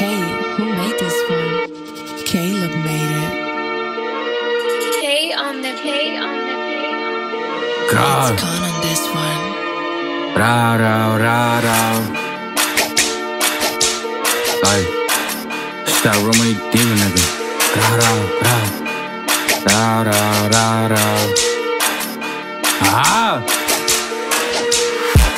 Hey, who made this one? Caleb made it. K on the K on the K on the God. It's gone on this one. Ra ra ra ra. Ay. It's that Romany demon nigga. Ra ra ra. Ra ra ra ra. Ah.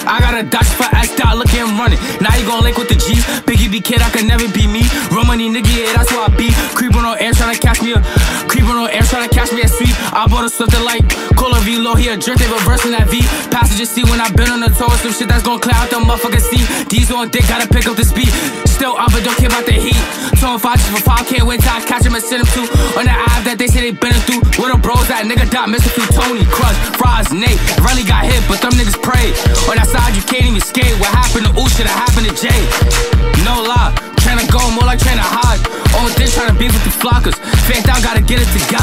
I got a dash for ass out, look and run it. Now you gon' link with the G. Biggie be kid, I could never be me. Real money nigga, yeah, that's who I be. Creep on air, tryna catch me a. Creep on air, tryna catch me a sweep. I bought a something like Cola V low here, drink they reversing that V. Passenger seat when I been on the tour, some shit that's gon' out the motherfucking seat. These on dick, gotta pick up the speed. Still up, but don't care about the heat. Two five just for five, can't wait till I catch him and send him to. On the app that they say they been through. Where the bros at, nigga dot, Mr. Few, Tony, Crush, Fries, Nate. Really got hit, but them niggas prayed. On that side, you can't even skate. What happened to should have happened to Jay.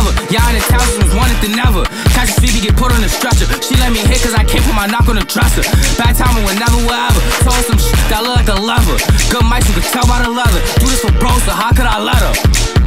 Together. Y'all in the town was wanted to never. Catch a sleepy, get put on the stretcher. She let me hit cause I came put my knock on the dresser. Bad timing whenever, wherever. Told some shit that look like a lever. Good mics, you can tell by the leather. Do this for bros, so how could I let her?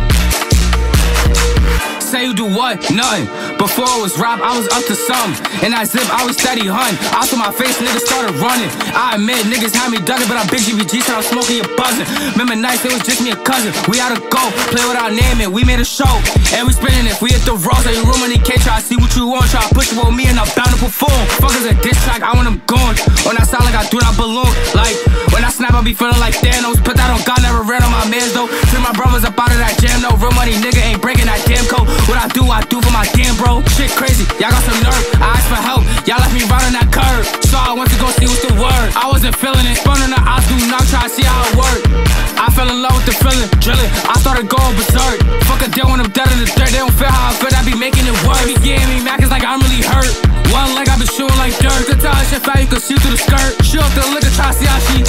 Say you do what? Nothing. Before it was rap, I was up to something. And I zip, I was steady hun. Out to my face, niggas started running. I admit, niggas had me ducking, but I'm big GBG, so I'm smoking, you buzzing. Remember nights, it was just me a cousin. We had to go, play without naming. We made a show, and we spinning it. We hit the roads, like you room the cage, try see what you want. Try to push it with me, and I'm bound to perform. Fuckers a diss track, I want them gone. When I sound like I do not belong. Like, when I snap, I be feeling like Thanos. Put that on God, never read on my mans though. Free my brothers up out of that jam, no real money, nigga ain't breaking that damn code. What I do, I do for my damn bro. Shit crazy, y'all got some nerve. I asked for help, y'all left me on that curb. So I went to go see what's the word. I wasn't feeling it. Spun on the eyes, do not try to see how it worked. I fell in love with the feeling, drilling. I started going berserk. Fuck a deal when I'm dead in the dirt. They don't feel how I feel, I be making it work. Be getting me mad, cause like I'm really hurt. One leg I been shooting like dirt. To tell shit fat, you can see through the skirt. She up the liquor, try to see how she.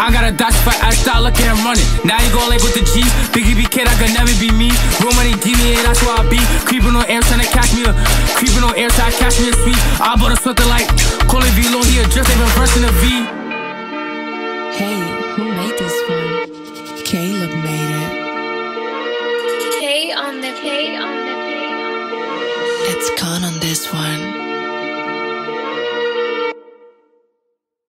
I got a dash for ass style, look at him running. Now you gon' link with the G. Biggie be kid, I could never be me. Real money, demon, yeah, that's where I be. Creeping on air, trying to catch me a. Creeping on air, trying to catch me a sweet. I bought a something like Cola V low here, just they reversing the V. Hey, who made this one? Caleb made it. K on the K on the K on the It's gone on this one.